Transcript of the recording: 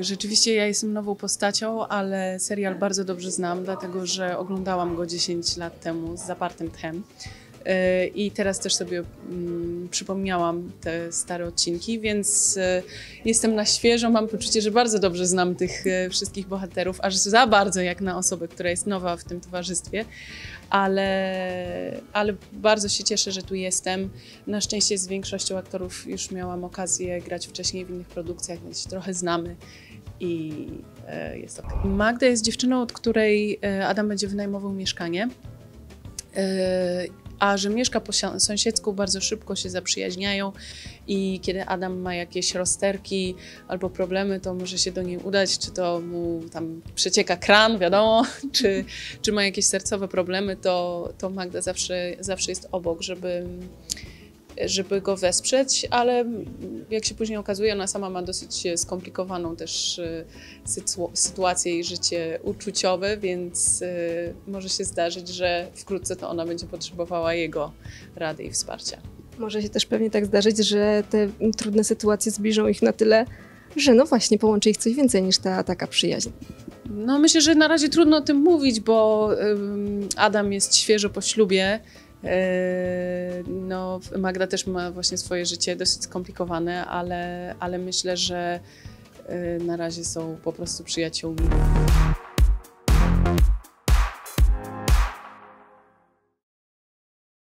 Rzeczywiście ja jestem nową postacią, ale serial bardzo dobrze znam, dlatego że oglądałam go 10 lat temu z zapartym tchem. Yy, I teraz też sobie mm, przypomniałam te stare odcinki, więc yy, jestem na świeżo. Mam poczucie, że bardzo dobrze znam tych yy, wszystkich bohaterów, aż za bardzo jak na osobę, która jest nowa w tym towarzystwie, ale, ale bardzo się cieszę, że tu jestem. Na szczęście z większością aktorów już miałam okazję grać wcześniej w innych produkcjach, więc się trochę znamy i e, jest ok. Magda jest dziewczyną, od której e, Adam będzie wynajmował mieszkanie. A że mieszka po si- sąsiedzku, bardzo szybko się zaprzyjaźniają i kiedy Adam ma jakieś rozterki albo problemy, to może się do niej udać, czy to mu tam przecieka kran, wiadomo, czy, czy ma jakieś sercowe problemy, to, to Magda zawsze, zawsze jest obok, żeby, żeby go wesprzeć, ale jak się później okazuje, ona sama ma dosyć skomplikowaną też y, sytu- sytuację i życie uczuciowe, więc y, może się zdarzyć, że wkrótce to ona będzie potrzebowała jego rady i wsparcia. Może się też pewnie tak zdarzyć, że te trudne sytuacje zbliżą ich na tyle, że no właśnie połączy ich coś więcej niż ta taka przyjaźń. No myślę, że na razie trudno o tym mówić, bo Adam jest świeżo po ślubie. Yy, No, Magda też ma właśnie swoje życie dosyć skomplikowane, ale, ale myślę, że yy, na razie są po prostu przyjaciółmi.